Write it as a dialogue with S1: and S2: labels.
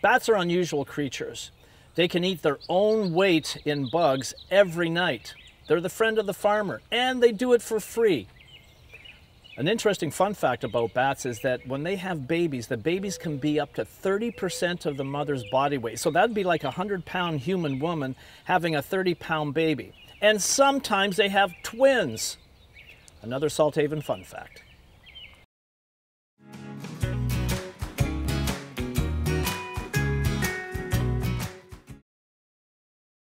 S1: Bats are unusual creatures. They can eat their own weight in bugs every night. They're the friend of the farmer, and they do it for free. An interesting fun fact about bats is that when they have babies, the babies can be up to 30% of the mother's body weight. So that'd be like a 100 pound human woman having a 30 pound baby. And sometimes they have twins. Another Salthaven fun fact.